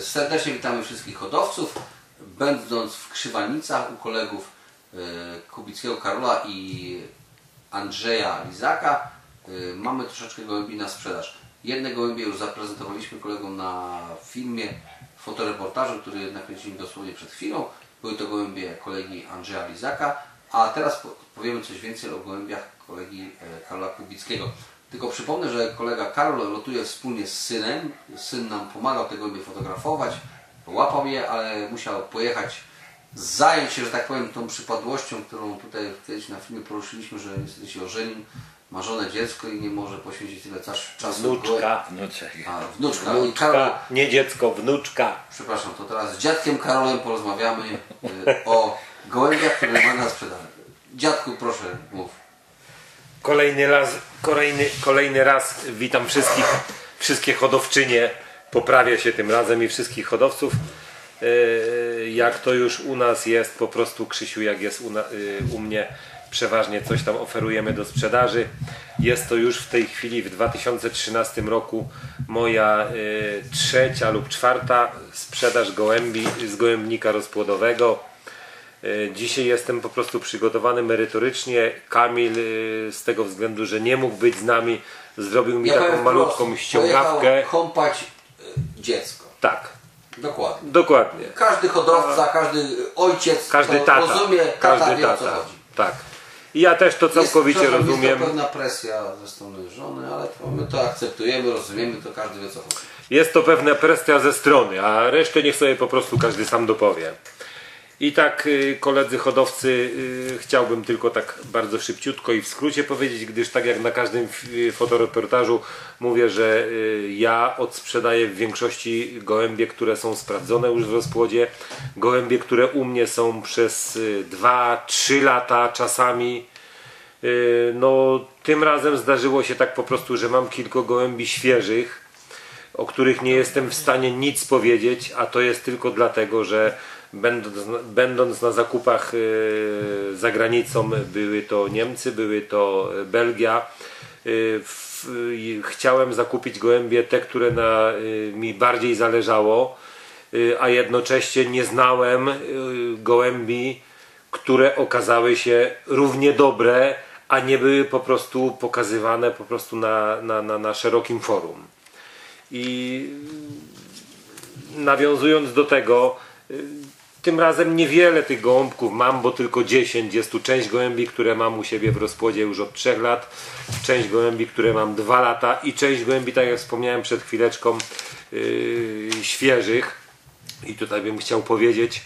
Serdecznie witamy wszystkich hodowców. Będąc w Krzywanicach u kolegów e, Kubickiego Karola i Andrzeja Lizaka e, mamy troszeczkę gołębi na sprzedaż. Jedne gołębie już zaprezentowaliśmy kolegom na filmie, fotoreportażu, który nakręciliśmy dosłownie przed chwilą. Były to gołębie kolegi Andrzeja Lizaka, a teraz po- powiemy coś więcej o gołębiach kolegi e, Karola Kubickiego. Tylko przypomnę, że kolega Karol lotuje wspólnie z synem. Syn nam pomagał te gołębie fotografować, łapał je, ale musiał pojechać, zająć się, że tak powiem, tą przypadłością, którą tutaj kiedyś na filmie poruszyliśmy, że niestety się ożenił, ma żonę, dziecko i nie może poświęcić tyle czas- czasu. Wnuczka, wnuczek. A, wnuczka. I Karol, Wnuczka, nie dziecko, wnuczka. przepraszam, to teraz z dziadkiem Karolem porozmawiamy y, o gołębiach, które ma na sprzedaż. Dziadku, proszę, mów. Kolejny raz, kolejny, kolejny raz witam wszystkich, wszystkie hodowczynie. Poprawia się tym razem i wszystkich hodowców. Yy, Jak to już u nas jest, po prostu Krzysiu, jak jest u, na, yy, u mnie, przeważnie coś tam oferujemy do sprzedaży. Jest to już w tej chwili w 2013 roku moja yy, trzecia lub czwarta sprzedaż gołębi z gołębnika rozpłodowego. E, Dzisiaj jestem po prostu przygotowany merytorycznie. Kamil e, z tego względu, że nie mógł być z nami, zrobił mi Ja taką malutką ściągawkę. kąpać y, dziecko. Tak, Dokładnie. dokładnie. Każdy hodowca, każdy ojciec Każdy tata. rozumie, tata Każdy wie o co tata. chodzi. Tak. I ja też to całkowicie jest, rozumiem. Jest to pewna presja ze strony żony, ale to my to akceptujemy, rozumiemy, to każdy wie co chodzi. Jest to pewna presja ze strony, a resztę niech sobie po prostu każdy sam dopowie. I tak y, koledzy hodowcy y, chciałbym tylko tak bardzo szybciutko i w skrócie powiedzieć, gdyż tak jak na każdym y, fotoreportażu mówię, że ja odsprzedaję w większości gołębie, które są sprawdzone już w rozpłodzie, gołębie, które u mnie są przez 2-3 lata czasami. No, tym razem zdarzyło się tak po prostu, że mam kilka gołębi świeżych, o których nie jestem w stanie nic powiedzieć, a to jest tylko dlatego, że będąc, będąc na zakupach y, za granicą, były to Niemcy, były to Belgia, y, w, y, chciałem zakupić gołębie te, które na, mi bardziej zależało, a jednocześnie nie znałem gołębi, które okazały się równie dobre, a nie były po prostu pokazywane po prostu na, na, na, na szerokim forum. I nawiązując do tego, tym razem niewiele tych gołąbków mam, bo tylko 10. Jest tu część gołębi, które mam u siebie w rozpłodzie już od 3 lat, część gołębi, które mam 2 lata i część gołębi, tak jak wspomniałem przed chwileczką, yy, świeżych. I tutaj bym chciał powiedzieć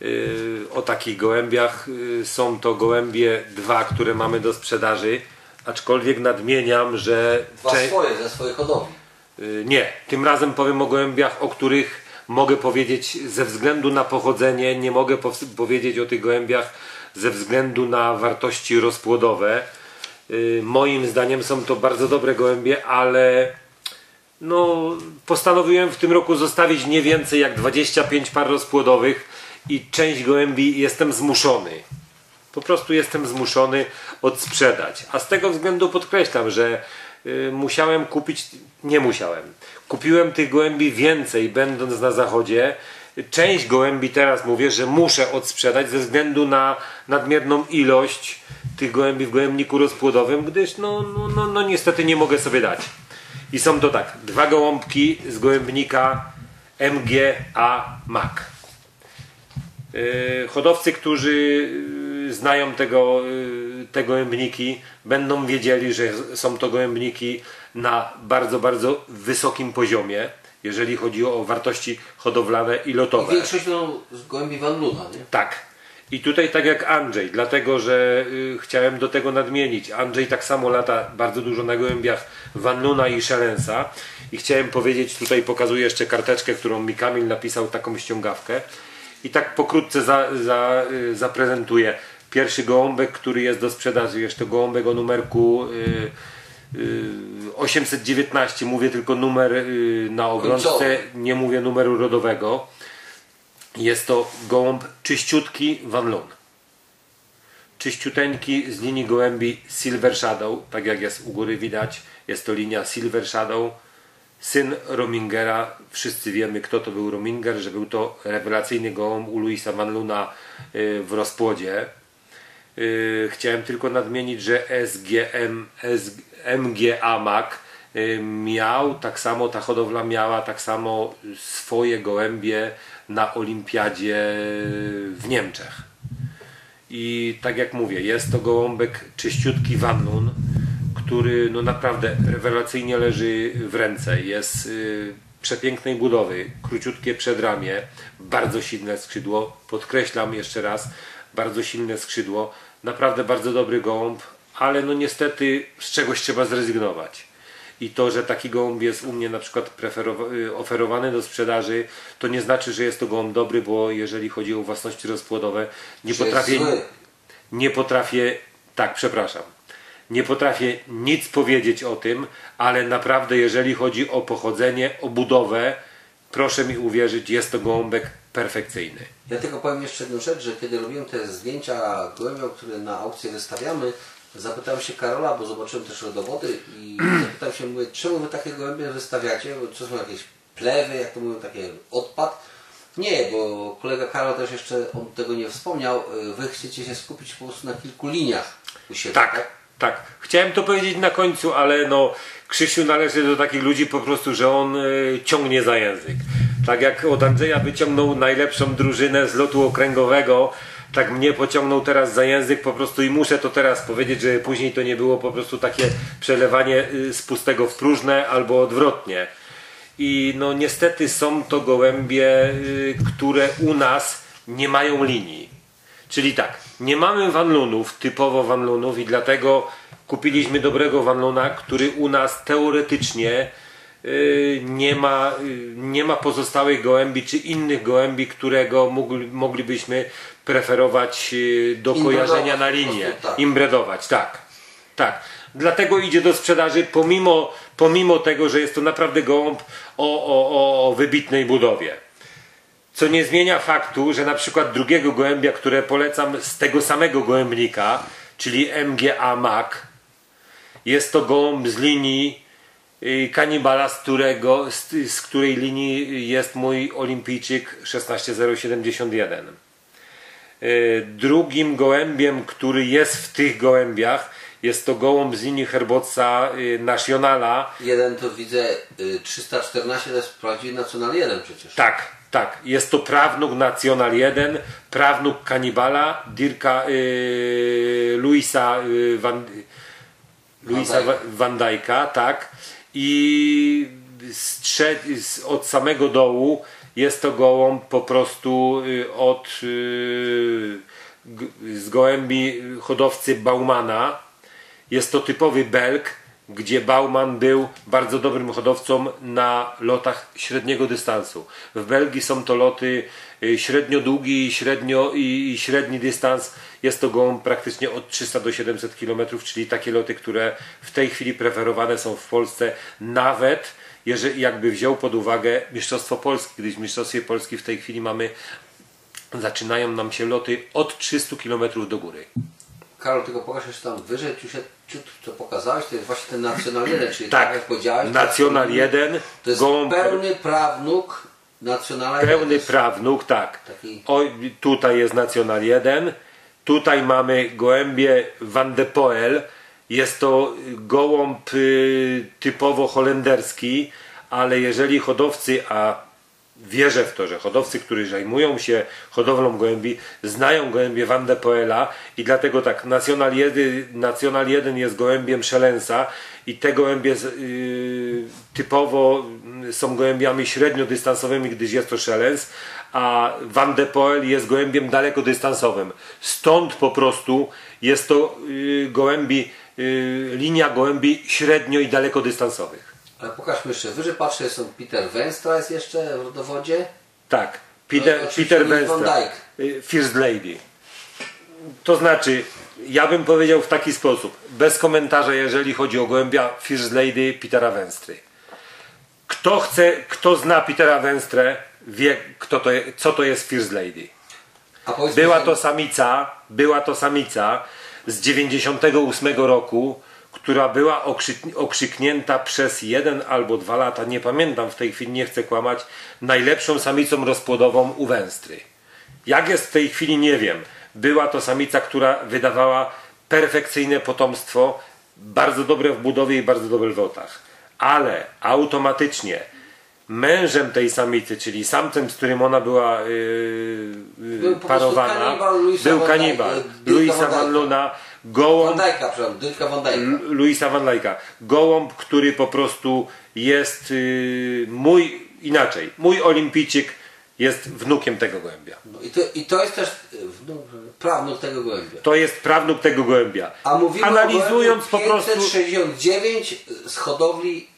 yy, o takich gołębiach. Yy, są to gołębie dwa, które mamy do sprzedaży, aczkolwiek nadmieniam, że Dwa swoje, ze swojej hodowli. Y, Nie, tym razem powiem o gołębiach, o których mogę powiedzieć ze względu na pochodzenie, nie mogę powiedzieć o tych gołębiach ze względu na wartości rozpłodowe. Y, Moim zdaniem są to bardzo dobre gołębie, ale no, postanowiłem w tym roku zostawić nie więcej jak 25 par rozpłodowych i część gołębi jestem zmuszony. Po prostu jestem zmuszony odsprzedać. A z tego względu podkreślam, że y, musiałem kupić, nie musiałem. Kupiłem tych gołębi więcej, będąc na zachodzie. Część gołębi teraz mówię, że muszę odsprzedać ze względu na nadmierną ilość tych gołębi w gołębniku rozpłodowym, gdyż no, no, no, no niestety nie mogę sobie dać. I są to tak, dwa gołąbki z gołębnika MGA Mac. Yy, hodowcy, którzy yy, znają tego, yy, te gołębniki, będą wiedzieli, że są to gołębniki na bardzo, bardzo wysokim poziomie, jeżeli chodzi o wartości hodowlane i lotowe. Większość będą z gołębi Van Luna, nie? Tak. I tutaj tak jak Andrzej, dlatego że y, chciałem do tego nadmienić. Andrzej tak samo lata bardzo dużo na gołębiach Van Luna i Szelensa. I chciałem powiedzieć, tutaj pokazuję jeszcze karteczkę, którą mi Kamil napisał, taką ściągawkę. I tak pokrótce za, za, y, zaprezentuję. Pierwszy gołąbek, który jest do sprzedaży, jest to gołąbek o numerku y, y, 819. Mówię tylko numer y, na obrączce, nie mówię numeru rodowego. Jest to gołąb czyściutki Van Loon. Czyściuteńki z linii gołębi Silver Shadow, tak jak jest u góry widać. Jest to linia Silver Shadow. syn Romingera. Wszyscy wiemy, kto to był Rominger, że był to rewelacyjny gołąb u Luisa Manluna y, w rozpłodzie. Y, Chciałem tylko nadmienić, że SGM, MGA Mac y, miał, tak samo ta hodowla miała tak samo swoje gołębie na olimpiadzie w Niemczech. I tak jak mówię, jest to gołąbek czyściutki Wannun, który no naprawdę rewelacyjnie leży w ręce. Jest y, przepięknej budowy, króciutkie przedramię, bardzo silne skrzydło. Podkreślam jeszcze raz, bardzo silne skrzydło. Naprawdę bardzo dobry gołąb, ale no niestety z czegoś trzeba zrezygnować. I to, że taki gołąb jest u mnie na przykład y, oferowany do sprzedaży, to nie znaczy, że jest to gołąb dobry, bo jeżeli chodzi o własności rozpłodowe, nie potrafię nie potrafię, tak, przepraszam, nie potrafię nic powiedzieć o tym, ale naprawdę, jeżeli chodzi o pochodzenie, o budowę, proszę mi uwierzyć, jest to gołąbek perfekcyjny. Ja tylko powiem jeszcze jedną rzecz, że kiedy robiłem te zdjęcia gołębia, które na aukcję wystawiamy, zapytałem się Karola, bo zobaczyłem też rodowody i zapytałem się, mówię, czemu wy takie gołębie wystawiacie? Bo Co są jakieś plewy, jak to mówią, takie odpad? Nie, bo kolega Karol też jeszcze, on tego nie wspomniał, wy chcecie się skupić po prostu na kilku liniach u siebie, Tak, tak. Chciałem to powiedzieć na końcu, ale no Krzysiu należy do takich ludzi po prostu, że on y, ciągnie za język. Tak jak od Andrzeja wyciągnął najlepszą drużynę z lotu okręgowego, tak mnie pociągnął teraz za język po prostu i muszę to teraz powiedzieć, że później to nie było po prostu takie przelewanie y, z pustego w próżne albo odwrotnie. I no niestety są to gołębie, y, które u nas nie mają linii. Czyli tak, nie mamy wanlunów, typowo wanlunów i dlatego kupiliśmy dobrego wanluna, który u nas teoretycznie y, nie ma, y, nie ma pozostałych gołębi czy innych gołębi, którego mogli, moglibyśmy preferować y, do kojarzenia na linię. tak. Imbredować, tak. Tak. Dlatego idzie do sprzedaży pomimo, pomimo tego, że jest to naprawdę gołąb o, o, o, o wybitnej budowie. Co nie zmienia faktu, że na przykład drugiego gołębia, które polecam z tego samego gołębnika, czyli MGA Mac, jest to gołąb z linii y, kanibala, z, którego, z, z której linii jest mój olimpijczyk 16071. Y, Drugim gołębiem, który jest w tych gołębiach, jest to gołąb z linii Herbotsa y, Nationala. Jeden to widzę y, 314, to jest prawdziwy Nacional 1 przecież. Tak, tak. Jest to prawnuk National 1, prawnuk kanibala Dirka y, Luisa y, Van, Luisa Van Dijk'a, tak. I od samego dołu jest to gołąb po prostu y, od y, z gołębi hodowcy Baumana. Jest to typowy Belg, gdzie Bauman był bardzo dobrym hodowcą na lotach średniego dystansu. W Belgii są to loty y, średnio długi średnio i średni dystans. Jest to gołąb praktycznie od 300 do 700 km, czyli takie loty, które w tej chwili preferowane są w Polsce nawet jeżeli jakby wziął pod uwagę Mistrzostwo Polski, gdyż w Mistrzostwie Polski w tej chwili mamy zaczynają nam się loty od 300 km do góry. Karol, tylko pokaż jeszcze tam wyżej, tu się ciut co pokazałeś, to jest właśnie ten National 1, czyli tak, Tak, jak powiedziałeś. National 1, To jest gołąb pełny prawnuk Nacionala 1. pełny prawnuk, tak. Taki- Oj, tutaj jest National 1, tutaj mamy gołębie Van de Poel, jest to gołąb y, typowo holenderski, ale jeżeli hodowcy, a wierzę w to, że hodowcy, którzy zajmują się hodowlą gołębi, znają gołębie Van de Poela i dlatego tak, National 1, National 1 jest gołębiem Szelensa i te gołębie yy, typowo mm, są gołębiami średniodystansowymi, gdyż jest to Szelens, a Van de Poel jest gołębiem dalekodystansowym. Stąd po prostu jest to yy, gołębi, yy, linia gołębi średnio i dalekodystansowych. Ale pokażmy jeszcze wyżej, patrzę, jest on Peter Wenstra jest jeszcze w rodowodzie. Tak, Peter, No, Peter Wenstra, y, First Lady. To znaczy, ja bym powiedział w taki sposób, bez komentarza, jeżeli chodzi o gołębia First Lady Petera Wenstry. Kto chce, kto zna Petera Wenstrę, wie kto to je, co to jest First Lady. Była to samica, była to samica z 98 roku, która była okrzyk- okrzyknięta przez jeden albo dwa lata, nie pamiętam w tej chwili, nie chcę kłamać, najlepszą samicą rozpłodową u Węstry. Jak jest w tej chwili, nie wiem. Była to samica, która wydawała perfekcyjne potomstwo, bardzo dobre w budowie i bardzo dobre w lotach. Ale automatycznie mężem tej samicy, czyli samcem, z którym ona była yy, yy, Był parowana, kanibal był kanibal. Luisa Van Van Van gołąb Dijk'a, przepraszam, Dylka Van Dijk'a. Luisa Van Dijk'a. Gołąb, który po prostu jest yy, mój, inaczej, mój olimpijczyk jest wnukiem tego gołębia. No i, to, I to jest też y, no, prawnuk tego gołębia. To jest prawnuk tego gołębia. A mówimy Analizując o po prostu... 569 z hodowli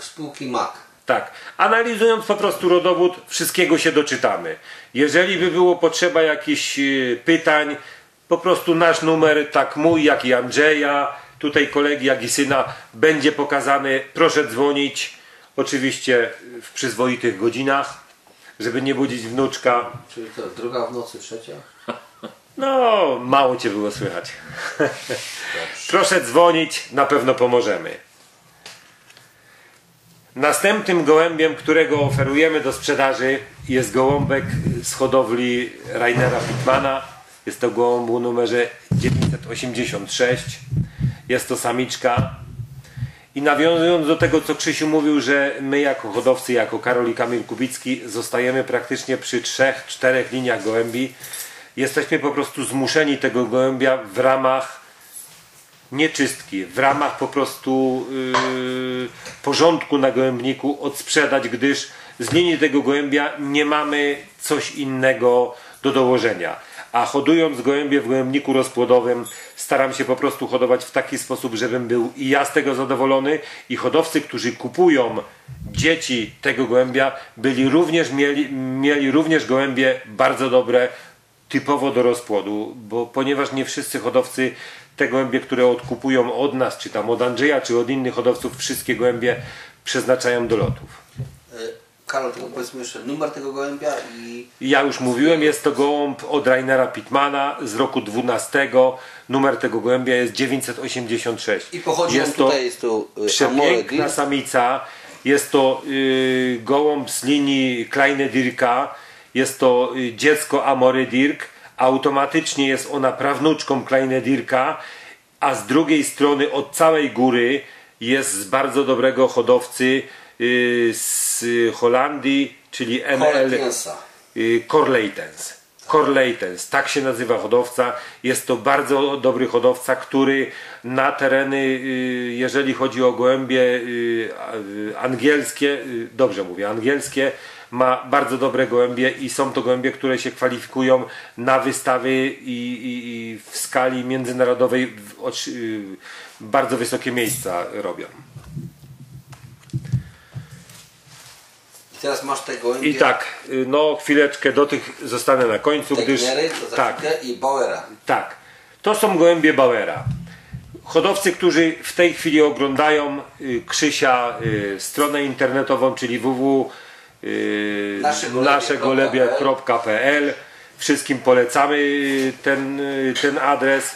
spółki MAK. Tak. Analizując po prostu rodowód, wszystkiego się doczytamy. Jeżeli by było potrzeba jakichś y, pytań, po prostu nasz numer, tak mój, jak i Andrzeja, tutaj kolegi, jak i syna, będzie pokazany. Proszę dzwonić. Oczywiście w przyzwoitych godzinach, żeby nie budzić wnuczka. Czyli to druga w nocy, trzecia? No, mało cię było słychać. Proszę dzwonić, na pewno pomożemy. Następnym gołębiem, którego oferujemy do sprzedaży jest gołąbek z hodowli Rainera Pittmana. Jest to gołąb o numerze 986. Jest to samiczka. I nawiązując do tego, co Krzysiu mówił, że my jako hodowcy, jako Karol i Kamil Kubicki zostajemy praktycznie przy trzech, czterech liniach gołębi. Jesteśmy po prostu zmuszeni tego gołębia w ramach nieczystki, w ramach po prostu yy, porządku na gołębniku odsprzedać, gdyż z linii tego gołębia nie mamy coś innego do dołożenia. A hodując gołębie w gołębniku rozpłodowym staram się po prostu hodować w taki sposób, żebym był i ja z tego zadowolony i hodowcy, którzy kupują dzieci tego gołębia byli również, mieli, mieli również gołębie bardzo dobre, typowo do rozpłodu, bo ponieważ nie wszyscy hodowcy te gołębie, które odkupują od nas, czy tam od Andrzeja, czy od innych hodowców, wszystkie gołębie przeznaczają do lotów. Karol, tylko powiedzmy jeszcze numer tego gołębia i Ja już mówiłem, jest to gołąb od Rainera Pittmana z roku 12. Numer tego gołębia jest 986. I pochodzi on jest to tutaj, jest to y, Amore przepiękna samica. Jest to y, gołąb z linii Kleine Dirka. Jest to y, dziecko Amore Dirk. Automatycznie jest ona prawnuczką Kleine Dirka. A z drugiej strony od całej góry jest z bardzo dobrego hodowcy z Holandii, czyli NL y, Corleitens. Corleitens, tak się nazywa hodowca. Jest to bardzo dobry hodowca, który na tereny, y, jeżeli chodzi o gołębie y, y, angielskie, y, dobrze mówię, angielskie, ma bardzo dobre gołębie i są to gołębie, które się kwalifikują na wystawy i, i, i w skali międzynarodowej w, y, bardzo wysokie miejsca robią. Teraz masz te gołębie. I tak, y, no chwileczkę do tych zostanę na końcu, gdyż tak, i Bauera. tak. To są gołębie Bauera. Hodowcy, którzy w tej chwili oglądają y, Krzysia y, stronę internetową, czyli www Naszegolebie.pl. naszegolebie.pl Wszystkim polecamy ten, ten adres.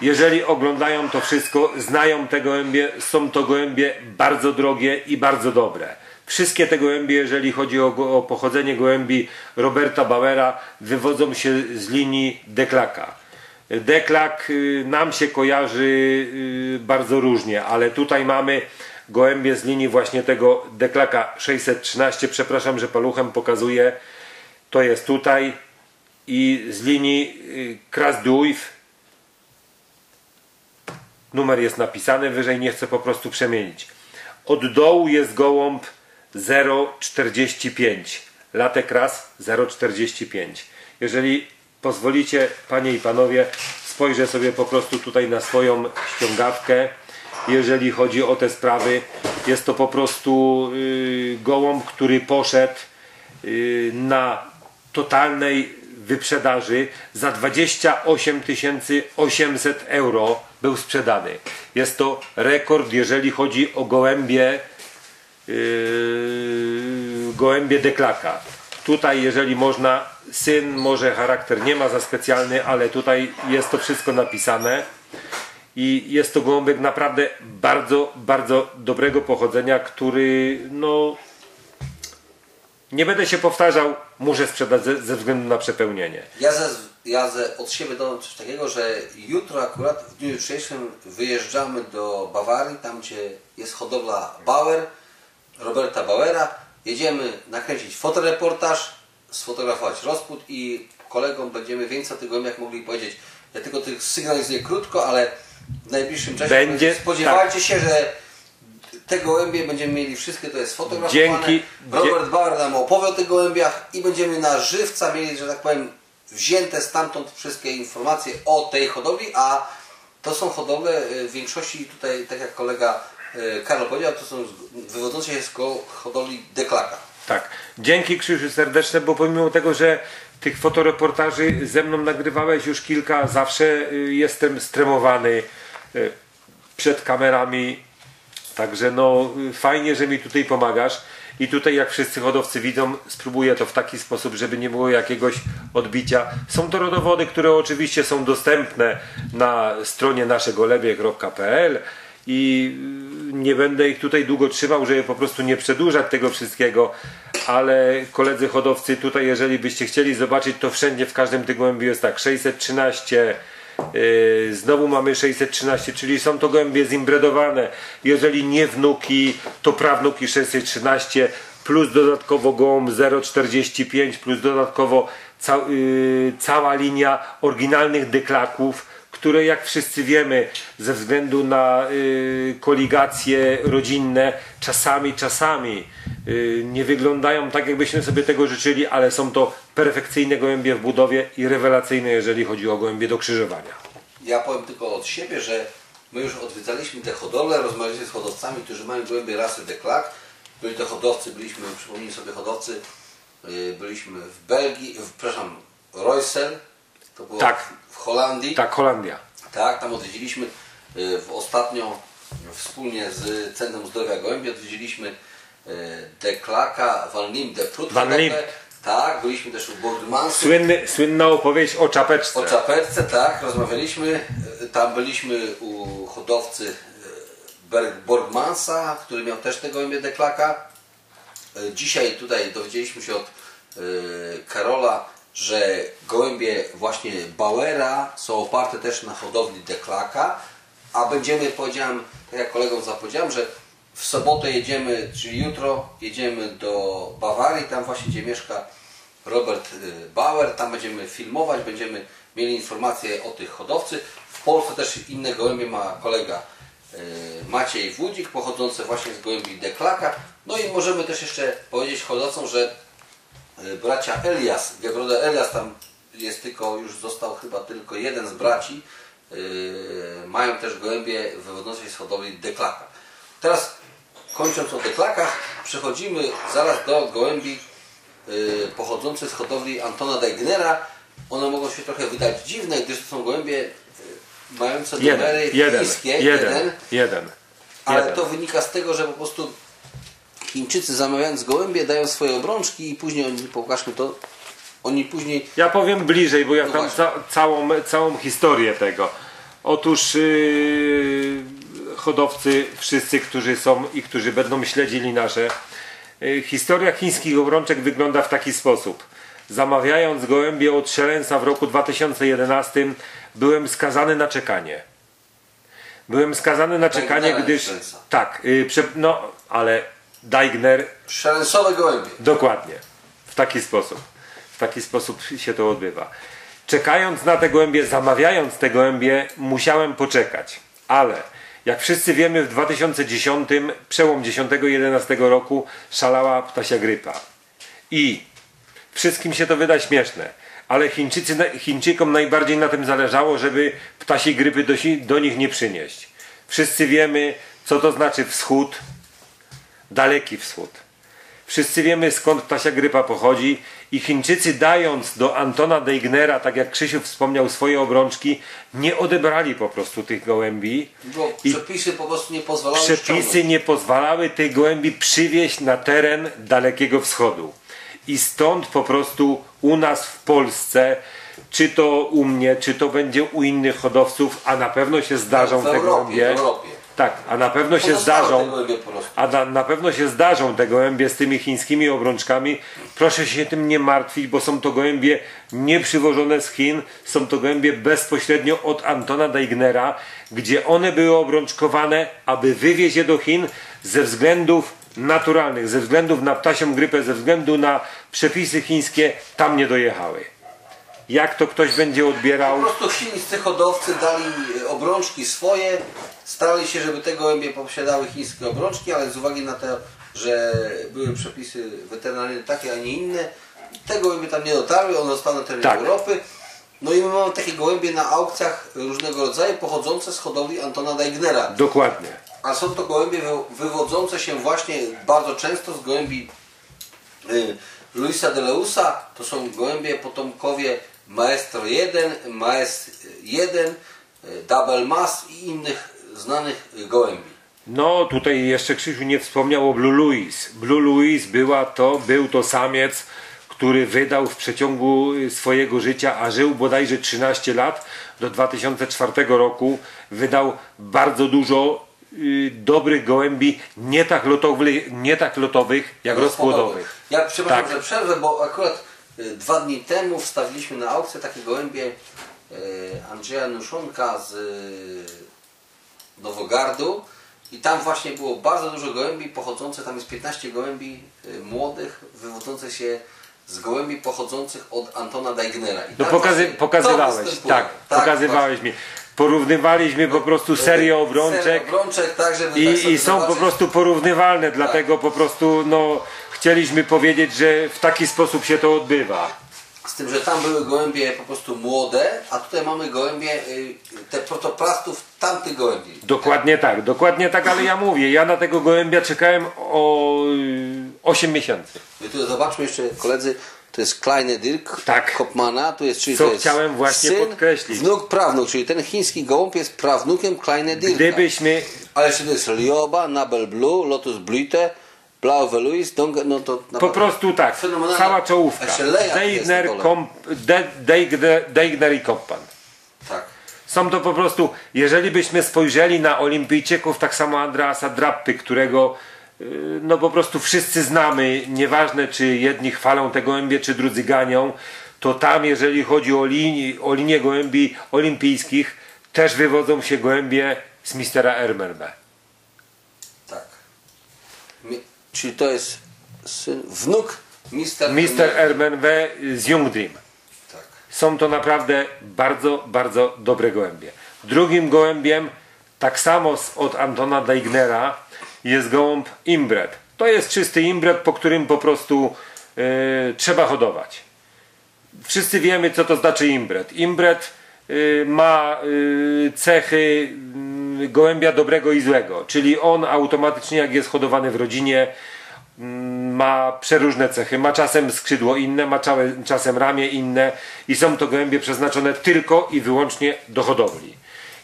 Jeżeli oglądają to wszystko, znają te gołębie, są to gołębie bardzo drogie i bardzo dobre. Wszystkie te gołębie, jeżeli chodzi o, o pochodzenie gołębi Roberta Bauera, wywodzą się z linii Deklaka. Deklak y, nam się kojarzy y, bardzo różnie, ale tutaj mamy gołębie z linii właśnie tego Deklaka 613. Przepraszam, że paluchem pokazuję. To jest tutaj i z linii y, Krasduif numer jest napisany wyżej, nie chcę po prostu przemienić. Od dołu jest gołąb 0,45. Latek raz 0,45. Jeżeli pozwolicie, panie i panowie, spojrzę sobie po prostu tutaj na swoją ściągawkę. Jeżeli chodzi o te sprawy, jest to po prostu yy, gołąb, który poszedł yy, na totalnej wyprzedaży za 28 800 euro był sprzedany. Jest to rekord, jeżeli chodzi o gołębie gołębie deklaka. Tutaj, jeżeli można, syn może charakter nie ma za specjalny, ale tutaj jest to wszystko napisane. I jest to gołąbek naprawdę bardzo, bardzo dobrego pochodzenia, który no nie będę się powtarzał, muszę sprzedać ze, ze względu na przepełnienie. Ja, ze, ja ze, od siebie dodam coś takiego, że jutro akurat w dniu jutrzejszym wyjeżdżamy do Bawarii, tam gdzie jest hodowla Bauer, Roberta Bauera. Jedziemy nakręcić fotoreportaż, sfotografować rozpód i kolegom będziemy więcej o tych mogli powiedzieć. Ja tylko tych sygnalizuję krótko, ale w najbliższym czasie Będzie, spodziewajcie się, że te gołębie będziemy mieli wszystkie, to jest fotografowane. Dzięki- Robert Bauer nam opowie o tych gołębiach i będziemy na żywca mieli, że tak powiem, wzięte stamtąd wszystkie informacje o tej hodowli, a to są hodowle y, w większości tutaj, tak jak kolega Karol powiedział, to są wywodzące się z hodowli deklaka. Tak. Dzięki Krzysiu serdeczne, bo pomimo tego, że tych fotoreportaży ze mną nagrywałeś już kilka, zawsze y, jestem stremowany y, przed kamerami. Także no y, fajnie, że mi tutaj pomagasz. I tutaj jak wszyscy hodowcy widzą, spróbuję to w taki sposób, żeby nie było jakiegoś odbicia. Są to rodowody, które oczywiście są dostępne na stronie naszego lebieg.pl i y, nie będę ich tutaj długo trzymał, żeby po prostu nie przedłużać tego wszystkiego, ale koledzy hodowcy tutaj, jeżeli byście chcieli zobaczyć, to wszędzie w każdym tym gołębiu jest tak 613 Yy, znowu mamy 613, czyli są to gołębie zimbredowane. Jeżeli nie wnuki, to prawnuki 613 plus dodatkowo gołąb 045 plus dodatkowo ca, yy, cała linia oryginalnych deklaków, które jak wszyscy wiemy ze względu na yy, koligacje rodzinne czasami, czasami yy, nie wyglądają tak jakbyśmy sobie tego życzyli, ale są to perfekcyjne gołębie w budowie i rewelacyjne jeżeli chodzi o gołębie do krzyżowania. Ja powiem tylko od siebie, że my już odwiedzaliśmy te hodowle, rozmawialiśmy z hodowcami, którzy mają gołębie rasy deklak. Byli to hodowcy, byliśmy, przypomnijmy sobie hodowcy, yy, byliśmy w Belgii, w, przepraszam, Roysel, to było Tak. w, Holandii. Tak, Holandia. Tak, tam odwiedziliśmy y, w ostatnio wspólnie z Centrum Zdrowia Gołębi odwiedziliśmy y, Deklaka Van Lim de Prut. Van Lim. Tak, byliśmy też u Borgmansu. Słynny, słynna opowieść o czapeczce. O czapeczce, tak, rozmawialiśmy. Y, Tam byliśmy u hodowcy Borgmansa, który miał też te gołębie Deklaka. Dzisiaj tutaj dowiedzieliśmy się od Karola, że gołębie właśnie Bauera są oparte też na hodowli Deklaka, a będziemy, powiedziałem, tak jak kolegom zapowiedziałem, że w sobotę jedziemy, czyli jutro jedziemy do Bawarii, tam właśnie gdzie mieszka Robert y, Bauer, tam będziemy filmować, będziemy mieli informacje o tych hodowcy. W Polsce też inne gołębie ma kolega y, Maciej Wódzik, pochodzący właśnie z gołębi Deklaka. No i możemy też jeszcze powiedzieć hodowcom, że bracia Elias, Gebroda Elias tam jest tylko, już został chyba tylko jeden z braci, y, mają też gołębie wywodzące się z hodowli Deklaka. Teraz kończąc o Deklakach, przechodzimy zaraz do gołębi y, pochodzące z hodowli Antona Deignera. One mogą się trochę wydać dziwne, gdyż to są gołębie y, mające numery Jeden, jeden, chińskie. jeden, jeden. Ale jeden. to wynika z tego, że po prostu Chińczycy zamawiając gołębie dają swoje obrączki i później oni, pokażmy to, oni później Ja powiem bliżej, bo ja No tam ca całą, całą historię tego. Otóż yy, hodowcy, wszyscy, którzy są i którzy będą śledzili nasze, yy, historia chińskich obrączek wygląda w taki sposób. Zamawiając gołębie od Szelensa w roku 2011 byłem skazany na czekanie. Byłem skazany na czekanie, gdyż... Tak, yy, prze, no ale Deigner szalensowe gołębie. Dokładnie. W taki sposób. W taki sposób się to odbywa. Czekając na te gołębie, zamawiając te gołębie, musiałem poczekać. Ale jak wszyscy wiemy, w 2010, przełom 10-11 roku szalała ptasia grypa. I wszystkim się to wyda śmieszne, ale Chińczycy, Chińczykom najbardziej na tym zależało, żeby ptasiej grypy do, do nich nie przynieść. Wszyscy wiemy, co to znaczy wschód, daleki wschód. Wszyscy wiemy skąd ptasia grypa pochodzi i Chińczycy dając do Antona Deignera, tak jak Krzysiu wspomniał, swoje obrączki, nie odebrali po prostu tych gołębi. Bo przepisy po prostu nie pozwalały przepisy ściągnąć. nie pozwalały tych gołębi przywieźć na teren Dalekiego Wschodu. I stąd po prostu u nas w Polsce czy to u mnie, czy to będzie u innych hodowców, a na pewno się zdarzą w te Europie, gołębie. w Europie. Tak, a na pewno się zdarzą. A na, na pewno się zdarzą te gołębie z tymi chińskimi obrączkami. Proszę się tym nie martwić, bo są to gołębie nieprzywożone z Chin. Są to gołębie bezpośrednio od Antona Deignera, gdzie one były obrączkowane, aby wywieźć je do Chin ze względów naturalnych, ze względów na ptasią grypę, ze względu na przepisy chińskie, tam nie dojechały. Jak to ktoś będzie odbierał? Po prostu chińscy hodowcy dali e, obrączki swoje, starali się, żeby te gołębie posiadały chińskie obrączki, ale z uwagi na to, że były przepisy weterynaryjne takie, a nie inne, te gołębie tam nie dotarły, one zostały na terenie Tak. Europy. No i my mamy takie gołębie na aukcjach różnego rodzaju, pochodzące z hodowli Antona Deignera. Dokładnie. A są to gołębie wy- wywodzące się właśnie bardzo często z gołębi y, Luisa de Leusa. To są gołębie potomkowie Maestro 1, Maes 1, y, Double Mass i innych znanych gołębi. No, tutaj jeszcze Krzysiu nie wspomniał o Blue Louis. Blue Louis była to, był to samiec, który wydał w przeciągu y, swojego życia, a żył bodajże 13 lat, do 2004 roku, wydał bardzo dużo y, dobrych gołębi, nie tak lotowych, nie tak lotowych jak rozpłodowych. Ja przepraszam, Tak. że przerwę, bo akurat dwa dni temu wstawiliśmy na aukcję takie gołębie y, Andrzeja Nuszonka z y, Nowogardu i tam właśnie było bardzo dużo gołębi pochodzących, tam jest 15 gołębi y, młodych, wywodzących się z gołębi pochodzących od Antona Deignera. I No tam pokazy, właśnie pokazywałeś, występuje. tak, pokazywałeś mi. Porównywaliśmy po prostu serię obrączek. Serię obrączek, tak, żeby tak I, I są po prostu porównywalne, dlatego po prostu no, chcieliśmy powiedzieć, że w taki sposób się to odbywa. Z tym, że tam były gołębie po prostu młode, a tutaj mamy gołębie, y, te protoplastów tamtych gołębi. Dokładnie tak, dokładnie tak, ale ja mówię, ja na tego gołębia czekałem o y, 8 miesięcy. I tu zobaczmy jeszcze koledzy, to jest Kleine Dirk Tak. Kopmana, tu jest, czyli Co to jest chciałem właśnie syn, podkreślić. Wnuk, prawnuk, czyli ten chiński gołąb jest prawnukiem Kleine Dirka. Gdybyśmy, Ale jeszcze to jest Lioba, Nabel Blue, Lotus Blüte, Blau Dong, no to po prostu tak, fenomenalne. cała czołówka. Deigner, De, Deigner, Deigner i Koppan. Tak. Są to po prostu, jeżeli byśmy spojrzeli na olimpijczyków, tak samo Andreasa Drappy, którego yy, no po prostu wszyscy znamy, nieważne czy jedni chwalą te gołębie, czy drudzy ganią, to tam jeżeli chodzi o, linii, o linię gołębi olimpijskich, też wywodzą się gołębie z mistera Ermerbe. Tak. Mi, czyli to jest syn, wnuk Mister Mister Ermerbe z Young Dream. Tak. Są to naprawdę bardzo, bardzo dobre gołębie. Drugim gołębiem, tak samo z, od Antona Deignera, jest gołąb imbred. To jest czysty imbred, po którym po prostu e, trzeba hodować. Wszyscy wiemy, co to znaczy imbred. Imbred y, ma y, cechy gołębia dobrego i złego, czyli on automatycznie, jak jest hodowany w rodzinie, mm, ma przeróżne cechy. Ma czasem skrzydło inne, ma czasem ramię inne i są to gołębie przeznaczone tylko i wyłącznie do hodowli.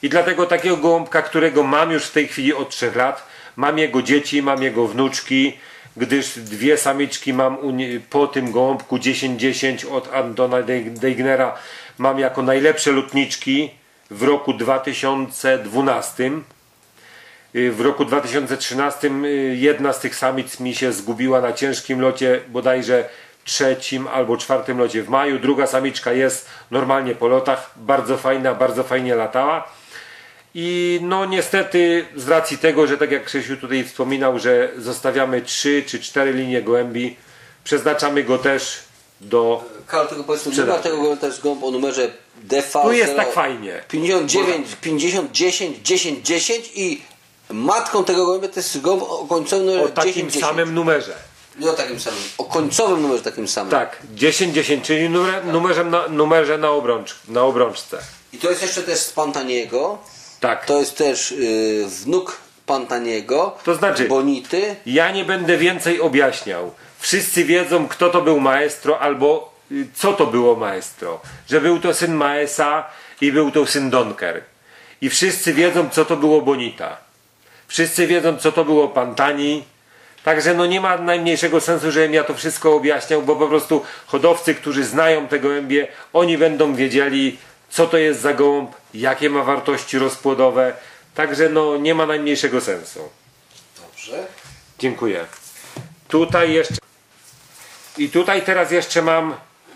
I dlatego takiego gołąbka, którego mam już w tej chwili od 3 lat, mam jego dzieci, mam jego wnuczki, gdyż dwie samiczki mam po tym gołąbku 10-10 od Antona De- Deignera mam jako najlepsze lotniczki w roku 2012. Y, W roku 2013 y, jedna z tych samic mi się zgubiła na ciężkim locie, bodajże trzecim albo czwartym locie w maju. Druga samiczka jest normalnie po lotach, bardzo fajna, bardzo fajnie latała. I no niestety z racji tego, że tak jak Krzysiu tutaj wspominał, że zostawiamy trzy czy cztery linie gołębi, przeznaczamy go też do... Karol, tylko powiedzmy, numer tego jest gołąb o numerze DV. Tu jest tak fajnie. 59, 50, 10, 10, 10 i matką tego gołębia to jest gołąb o końcowym numerze O takim 10, 10. samym numerze. Nie o takim samym, o końcowym numerze takim samym. Tak, 10-10, czyli numer, numerze, na, numerze na, obrącz, na obrączce. I to jest jeszcze też z Pantaniego. Tak. To jest też y, wnuk Pantaniego. To znaczy- Bonity. Ja nie będę więcej objaśniał. Wszyscy wiedzą, kto to był maestro albo co to było maestro. Że był to syn Maesa i był to syn Donker. I wszyscy wiedzą, co to było Bonita. Wszyscy wiedzą, co to było Pantani. Także no nie ma najmniejszego sensu, żebym ja to wszystko objaśniał, bo po prostu hodowcy, którzy znają te gołębie, oni będą wiedzieli, co to jest za gołąb, jakie ma wartości rozpłodowe. Także no nie ma najmniejszego sensu. Dobrze. Dziękuję. Tutaj jeszcze. I tutaj teraz jeszcze mam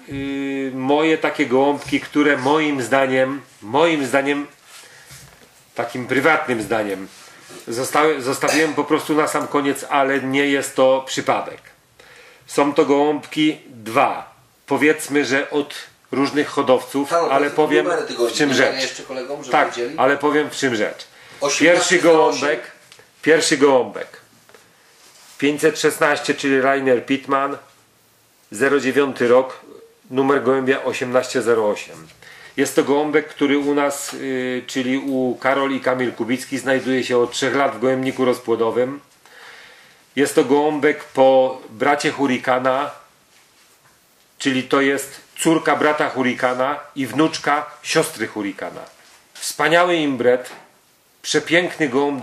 yy, moje takie gołąbki, które moim zdaniem, moim zdaniem, takim prywatnym zdaniem, zostały, zostawiłem po prostu na sam koniec, ale nie jest to przypadek. Są to gołąbki dwa. Powiedzmy, że od różnych hodowców, Karol, ale to powiem numery tego w czym rzecz. kolegom, Tak, wiedzieli? ale powiem w czym rzecz. 18, Pierwszy 08. gołąbek, pierwszy gołąbek 516, czyli Rainer Pittman 09 rok, numer gołębia 1808. Jest to gołąbek, który u nas, y, czyli u Karol i Kamil Kubicki, znajduje się od 3 lat w gołębniku rozpłodowym. Jest to gołąbek po bracie Hurikana, czyli to jest córka brata Hurikana i wnuczka siostry Hurikana. Wspaniały imbret, przepiękny gołąb